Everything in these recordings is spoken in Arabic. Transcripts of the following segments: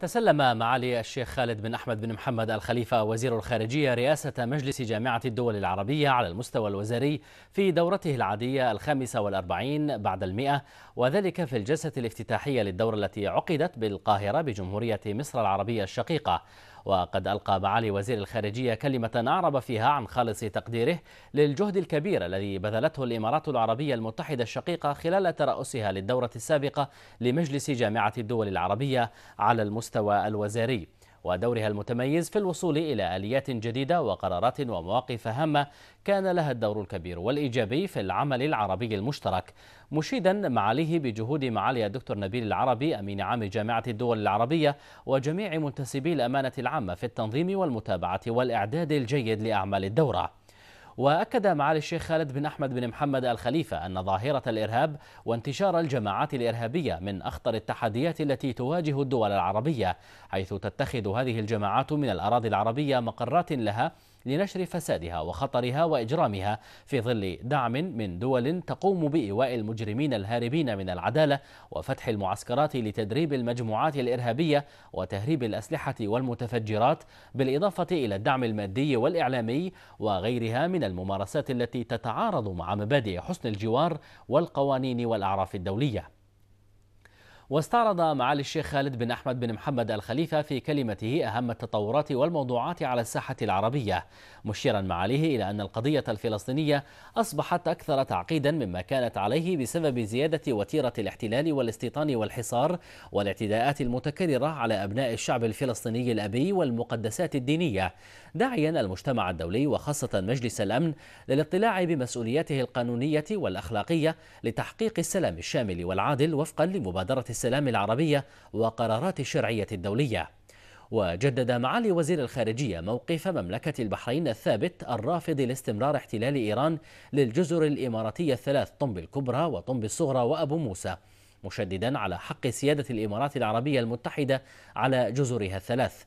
تسلم معالي الشيخ خالد بن أحمد بن محمد الخليفة وزير الخارجية رئاسة مجلس جامعة الدول العربية على المستوى الوزاري في دورته العادية الخامسة والأربعين بعد المئة وذلك في الجلسة الافتتاحية للدورة التي عقدت بالقاهرة بجمهورية مصر العربية الشقيقة. وقد ألقى معالي وزير الخارجية كلمة أعرب فيها عن خالص تقديره للجهد الكبير الذي بذلته الإمارات العربية المتحدة الشقيقة خلال ترأسها للدورة السابقة لمجلس جامعة الدول العربية على المستوى الوزاري. ودورها المتميز في الوصول إلى آليات جديدة وقرارات ومواقف هامة كان لها الدور الكبير والإيجابي في العمل العربي المشترك. مشيدا معاليه بجهود معالي الدكتور نبيل العربي أمين عام جامعة الدول العربية وجميع منتسبي الأمانة العامة في التنظيم والمتابعة والإعداد الجيد لأعمال الدورة. وأكد معالي الشيخ خالد بن أحمد بن محمد الخليفة أن ظاهرة الإرهاب وانتشار الجماعات الإرهابية من أخطر التحديات التي تواجه الدول العربية حيث تتخذ هذه الجماعات من الأراضي العربية مقرات لها لنشر فسادها وخطرها وإجرامها في ظل دعم من دول تقوم بإيواء المجرمين الهاربين من العدالة وفتح المعسكرات لتدريب المجموعات الإرهابية وتهريب الأسلحة والمتفجرات بالإضافة إلى الدعم المادي والإعلامي وغيرها من الممارسات التي تتعارض مع مبادئ حسن الجوار والقوانين والأعراف الدولية. واستعرض معالي الشيخ خالد بن أحمد بن محمد الخليفة في كلمته أهم التطورات والموضوعات على الساحة العربية مشيرا معاليه إلى أن القضية الفلسطينية أصبحت أكثر تعقيدا مما كانت عليه بسبب زيادة وتيرة الاحتلال والاستيطان والحصار والاعتداءات المتكررة على أبناء الشعب الفلسطيني الأبي والمقدسات الدينية. داعيا المجتمع الدولي وخاصة مجلس الأمن للاطلاع بمسؤولياته القانونية والأخلاقية لتحقيق السلام الشامل والعادل وفقا لمبادرة السلام العربية وقرارات الشرعية الدولية. وجدد معالي وزير الخارجية موقف مملكة البحرين الثابت الرافض لاستمرار احتلال إيران للجزر الإماراتية الثلاث طنب الكبرى وطنب الصغرى وأبو موسى مشددا على حق سيادة الإمارات العربية المتحدة على جزرها الثلاث.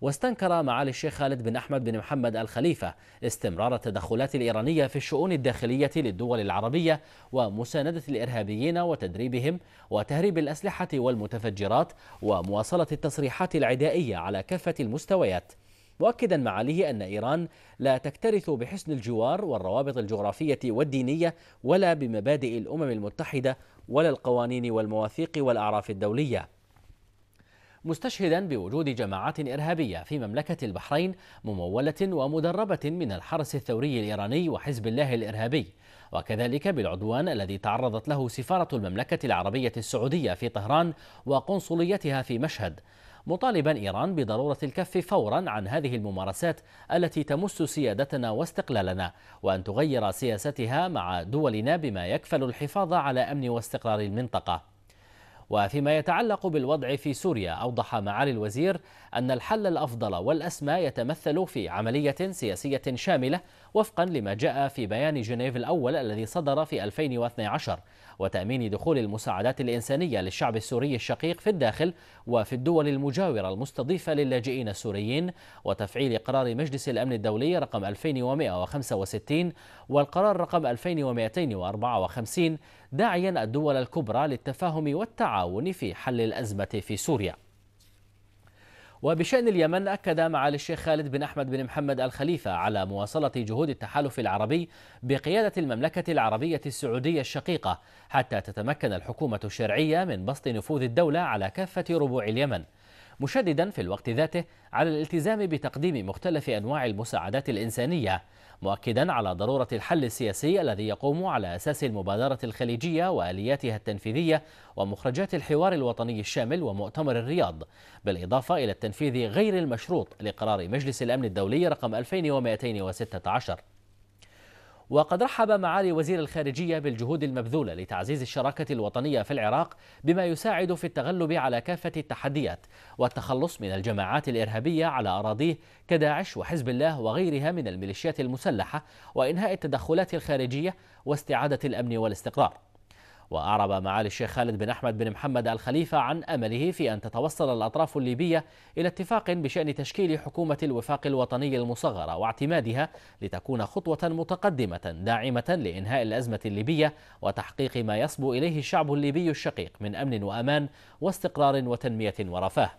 واستنكر معالي الشيخ خالد بن أحمد بن محمد الخليفة استمرار التدخلات الإيرانية في الشؤون الداخلية للدول العربية ومساندة الإرهابيين وتدريبهم وتهريب الأسلحة والمتفجرات ومواصلة التصريحات العدائية على كافة المستويات. مؤكدا معاليه أن إيران لا تكترث بحسن الجوار والروابط الجغرافية والدينية ولا بمبادئ الأمم المتحدة ولا القوانين والمواثيق والأعراف الدولية. مستشهدا بوجود جماعات إرهابية في مملكة البحرين ممولة ومدربة من الحرس الثوري الإيراني وحزب الله الإرهابي. وكذلك بالعدوان الذي تعرضت له سفارة المملكة العربية السعودية في طهران وقنصليتها في مشهد. مطالبا إيران بضرورة الكف فورا عن هذه الممارسات التي تمس سيادتنا واستقلالنا وأن تغير سياستها مع دولنا بما يكفل الحفاظ على أمن واستقرار المنطقة. وفيما يتعلق بالوضع في سوريا أوضح معالي الوزير أن الحل الأفضل والأسمى يتمثل في عملية سياسية شاملة وفقا لما جاء في بيان جنيف الأول الذي صدر في 2012 وتأمين دخول المساعدات الإنسانية للشعب السوري الشقيق في الداخل وفي الدول المجاورة المستضيفة للاجئين السوريين وتفعيل قرار مجلس الأمن الدولي رقم 2165 والقرار رقم 2254 داعيا الدول الكبرى للتفاهم والتعاون في حل الأزمة في سوريا. وبشأن اليمن أكد معالي الشيخ خالد بن أحمد بن محمد الخليفة على مواصلة جهود التحالف العربي بقيادة المملكة العربية السعودية الشقيقة حتى تتمكن الحكومة الشرعية من بسط نفوذ الدولة على كافة ربوع اليمن. مشددا في الوقت ذاته على الالتزام بتقديم مختلف أنواع المساعدات الإنسانية مؤكدا على ضرورة الحل السياسي الذي يقوم على أساس المبادرة الخليجية وآلياتها التنفيذية ومخرجات الحوار الوطني الشامل ومؤتمر الرياض بالإضافة إلى التنفيذ غير المشروط لقرار مجلس الأمن الدولي رقم 2216 وقد رحب معالي وزير الخارجية بالجهود المبذولة لتعزيز الشراكة الوطنية في العراق بما يساعد في التغلب على كافة التحديات والتخلص من الجماعات الإرهابية على أراضيه كداعش وحزب الله وغيرها من الميليشيات المسلحة وإنهاء التدخلات الخارجية واستعادة الأمن والاستقرار. وأعرب معالي الشيخ خالد بن أحمد بن محمد الخليفة عن أمله في أن تتوصل الأطراف الليبية إلى اتفاق بشأن تشكيل حكومة الوفاق الوطني المصغرة واعتمادها لتكون خطوة متقدمة داعمة لإنهاء الأزمة الليبية وتحقيق ما يصبو إليه الشعب الليبي الشقيق من أمن وأمان واستقرار وتنمية ورفاه.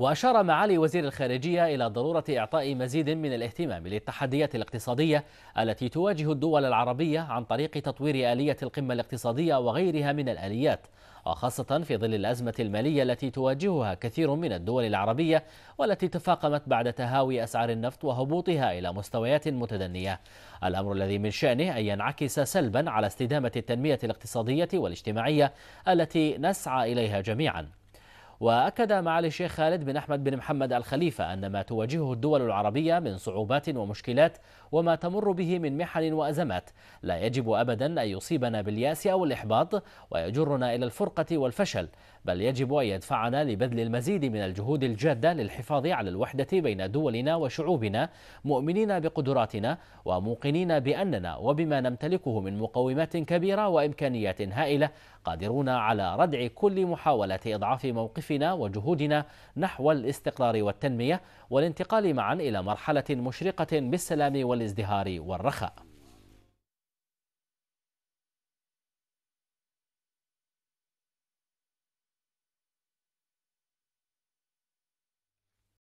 وأشار معالي وزير الخارجية إلى ضرورة إعطاء مزيد من الاهتمام للتحديات الاقتصادية التي تواجه الدول العربية عن طريق تطوير آلية القمة الاقتصادية وغيرها من الآليات وخاصة في ظل الأزمة المالية التي تواجهها كثير من الدول العربية والتي تفاقمت بعد تهاوي أسعار النفط وهبوطها إلى مستويات متدنية. الأمر الذي من شأنه أن ينعكس سلبا على استدامة التنمية الاقتصادية والاجتماعية التي نسعى إليها جميعا. وأكد معالي الشيخ خالد بن أحمد بن محمد الخليفة أن ما تواجهه الدول العربية من صعوبات ومشكلات وما تمر به من محن وأزمات لا يجب أبدا أن يصيبنا باليأس أو الإحباط ويجرنا إلى الفرقة والفشل بل يجب أن يدفعنا لبذل المزيد من الجهود الجادة للحفاظ على الوحدة بين دولنا وشعوبنا مؤمنين بقدراتنا وموقنين بأننا وبما نمتلكه من مقومات كبيرة وإمكانيات هائلة قادرون على ردع كل محاولة إضعاف موقفنا. وجهودنا نحو الاستقرار والتنمية والانتقال معا إلى مرحلة مشرقة بالسلام والازدهار والرخاء.